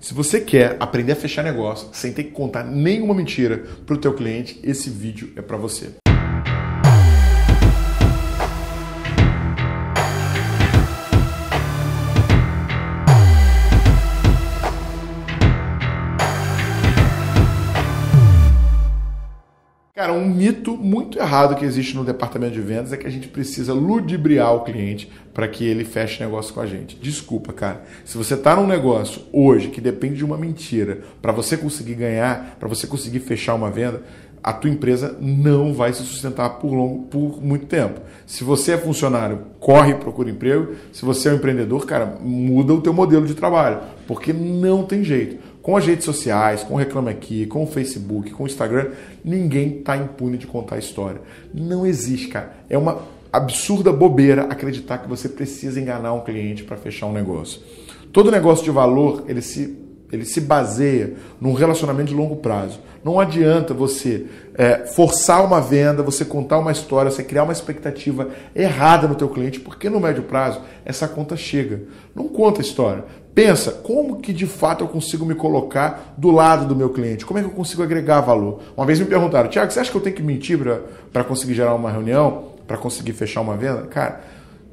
Se você quer aprender a fechar negócio sem ter que contar nenhuma mentira para o teu cliente, esse vídeo é para você. Cara, um mito muito errado que existe no departamento de vendas é que a gente precisa ludibriar o cliente para que ele feche negócio com a gente. Desculpa, cara. Se você está num negócio hoje que depende de uma mentira para você conseguir ganhar, para você conseguir fechar uma venda, a tua empresa não vai se sustentar por, longo, por muito tempo. Se você é funcionário, corre e procura emprego. Se você é um empreendedor, cara, muda o teu modelo de trabalho, porque não tem jeito com as redes sociais, com o Reclame Aqui, com o Facebook, com o Instagram, ninguém está impune de contar a história. Não existe, cara. É uma absurda bobeira acreditar que você precisa enganar um cliente para fechar um negócio. Todo negócio de valor, ele se, ele se baseia num relacionamento de longo prazo. Não adianta você é, forçar uma venda, você contar uma história, você criar uma expectativa errada no teu cliente, porque no médio prazo essa conta chega. Não conta a história. Pensa, como que de fato eu consigo me colocar do lado do meu cliente? Como é que eu consigo agregar valor? Uma vez me perguntaram, Tiago, você acha que eu tenho que mentir para conseguir gerar uma reunião, para conseguir fechar uma venda? Cara,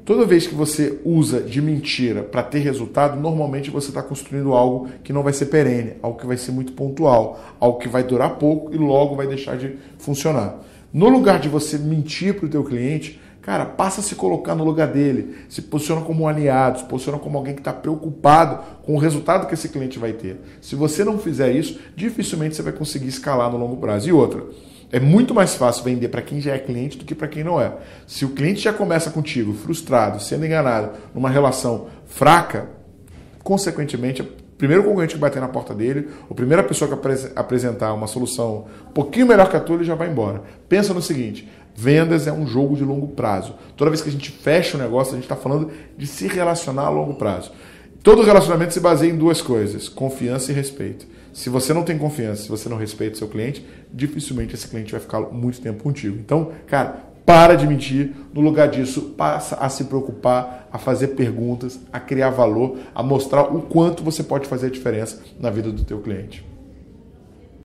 toda vez que você usa de mentira para ter resultado, normalmente você está construindo algo que não vai ser perene, algo que vai ser muito pontual, algo que vai durar pouco e logo vai deixar de funcionar. No lugar de você mentir para o teu cliente, Cara, passa a se colocar no lugar dele, se posiciona como um aliado, se posiciona como alguém que está preocupado com o resultado que esse cliente vai ter. Se você não fizer isso, dificilmente você vai conseguir escalar no longo prazo. E outra, é muito mais fácil vender para quem já é cliente do que para quem não é. Se o cliente já começa contigo frustrado, sendo enganado, numa relação fraca, consequentemente, o primeiro concorrente que bater na porta dele, a primeira pessoa que apresentar uma solução um pouquinho melhor que a tua, ele já vai embora. Pensa no seguinte: Vendas é um jogo de longo prazo. Toda vez que a gente fecha um negócio, a gente está falando de se relacionar a longo prazo. Todo relacionamento se baseia em duas coisas: confiança e respeito. Se você não tem confiança, se você não respeita o seu cliente, dificilmente esse cliente vai ficar muito tempo contigo. Então, cara, para de mentir. No lugar disso, passa a se preocupar, a fazer perguntas, a criar valor, a mostrar o quanto você pode fazer a diferença na vida do teu cliente.